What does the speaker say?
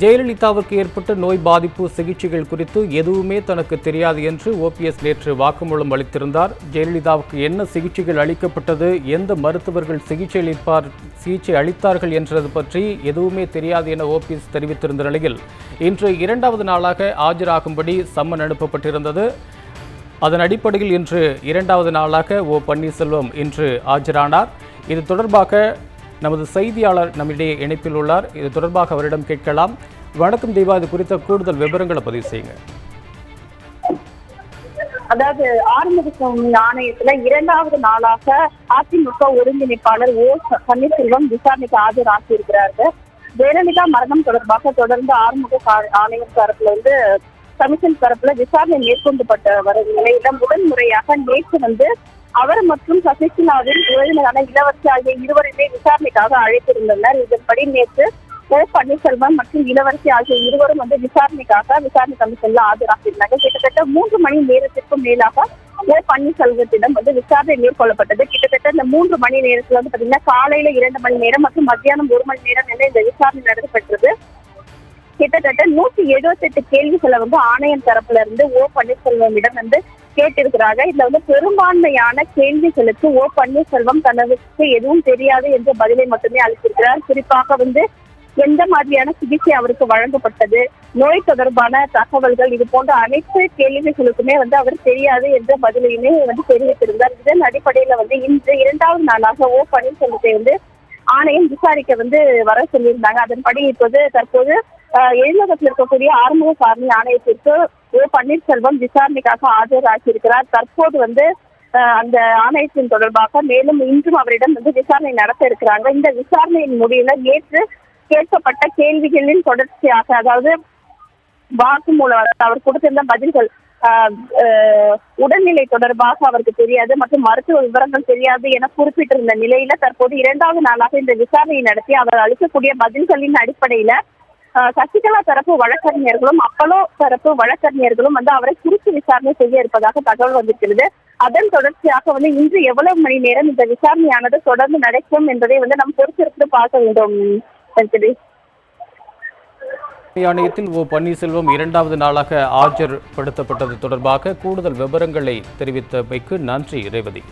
ஜெயலலிதாவுக்கு ஏற்பட்ட நோய் பாதிப்பு சிகிச்சைகள் குறித்து எதுவுமே தனக்கு தெரியாது என்று ஓபிஎஸ் நேற்று வாக்குமூலம் அளித்திருந்தார். ஜெயலலிதாவுக்கு என்ன சிகிச்சைகள் அளிக்கப்பட்டது எந்த மருத்துவர்கள் சிகிச்சை அளிப்பார் சிகிச்சை அளித்தார்கள் என்றது பற்றி எதுவுமே தெரியாது என ஓபிஎஸ் தெரிவித்திருந்த நிலையில் இன்று இரண்டாவது நாளாக ஆஜராகும்படி சம்மன் அனுப்பப்பட்டிருந்தது. அதன் அடிப்படையில் இன்று இரண்டாவது நாளாக ஓ பன்னீர்செல்வம் இன்று ஆஜரானார். இது தொடர்பாக நமது செய்தியாளர் நம்மிடையே இணைப்பில் உள்ளார். இது தொடர்பாக அவரிடம் கேட்கலாம். வணக்கம் தீபா இது குறித்த கூடுதல் விவரங்களை பதிவு செய்யுங்க. அதாவது ஆறுமுகம் ஆணையத்துல இரண்டாவது நாளாக அதிமுக ஒருங்கிணைப்பாளர் ஓ. பன்னீர்செல்வம் விசாரணைக்கு ஆஜராகி இருக்கிறார்கள் ஜெயலலிதா மரணம் தொடர்பாக தொடர்ந்து ஆறுமுக ஆணையம் தரப்புல வந்து கமிஷன் தரப்புல விசாரணை மேற்கொண்டுபட்ட வரும் நிலையில முதன்முறையாக நேற்று வந்து அவர் மற்றும் சசிகலாவின் உறவினரான இளவரசி ஆகிய இருவருமே விசாரணைக்காக அழைத்திருந்தனர். இதன்படி நேற்று ஓ. பன்னீர்செல்வம் மற்றும் இளவரசி ஆகிய இருவரும் வந்து விசாரணைக்காக விசாரணை கமிஷன்ல ஆஜராகியிருந்தாங்க கிட்டத்தட்ட மூன்று மணி நேரத்திற்கும் மேலாக ஓ. பன்னீர்செல்வத்திடம் வந்து விசாரணை மேற்கொள்ளப்பட்டது. கிட்டத்தட்ட இந்த மூன்று மணி நேரத்துல வந்து பாத்தீங்கன்னா காலையில இரண்டு மணி நேரம் மற்றும் மத்தியானம் ஒரு மணி நேரம் என இந்த விசாரணை நடைபெற்றது. கிட்டத்தட்ட நூத்தி எழுபத்தெட்டு கேள்விகளை வந்து ஆணையம் தரப்புல இருந்து ஓ பன்னீர்செல்வமிடம் வந்து கேட்டிருக்கிறாங்க. இதுல வந்து பெரும்பான்மையான கேள்விகளுக்கு ஓ பன்னீர்செல்வம் தனக்கு எதுவும் தெரியாது என்ற பதிலை மட்டுமே அளித்திருக்கிறார். குறிப்பாக வந்து எந்த மாதிரியான சிகிச்சை அவருக்கு வழங்கப்பட்டது நோய் தொடர்பான தகவல்கள் இது போன்ற அனைத்து கேள்விகளுக்குமே வந்து அவர் தெரியாது என்ற பதிலையுமே வந்து தெரிவித்திருந்தார். இதன் அடிப்படையில வந்து இன்று இரண்டாவது நாளாக ஓ பன்னீர்செல்வத்தை வந்து ஆணையம் விசாரிக்க வந்து வர சொல்லியிருந்தாங்க. அதன்படி இப்போது தற்போது எழுநகத்தில் இருக்கக்கூடிய ஆறுமுக சாரணி ஆணையத்திற்கு ஓ பன்னீர்செல்வம் விசாரணைக்காக ஆஜராகியிருக்கிறார். தற்போது வந்து அந்த ஆணையத்தின் தொடர்பாக மேலும் இன்றும் அவரிடம் வந்து விசாரணை நடத்த இருக்கிறாங்க. இந்த விசாரணையின் முடிவுல நேற்று கேட்கப்பட்ட கேள்விகளின் தொடர்ச்சியாக அதாவது வாக்கு மூலம் அவர் கொடுத்திருந்த பதில்கள் ஆஹ், ஆஹ், உடல்நிலை தொடர்பாக அவருக்கு தெரியாது மற்றும் மருத்துவ விவரங்கள் தெரியாது என குறிப்பிட்டிருந்த நிலையில தற்போது இரண்டாவது நாளாக இந்த விசாரணையை நடத்தி அவர் அளிக்கக்கூடிய பதில்களின் அடிப்படையில சசிகலா தரப்பு வழக்கறிஞர்களும் அப்பலோ தரப்பு வழக்கறிஞர்களும் வந்து அவரை குறித்து விசாரணை செய்ய இருப்பதாக தகவல் வந்திருக்கிறது. அதன் தொடர்ச்சியாக வந்து இன்று எவ்வளவு மணி நேரம் இந்த விசாரணையானது தொடர்ந்து நடக்கும் என்பதை வந்து நாம் பொறுத்திருந்து பார்க்க வேண்டும் வெங்கடேஷ் ஆணையத்தில் ஓ. பன்னீர்செல்வம் இரண்டாவது நாளாக ஆஜர்படுத்தப்பட்டது தொடர்பாக கூடுதல் விவரங்களை தெரிவித்தமைக்கு நன்றி ரேவதி.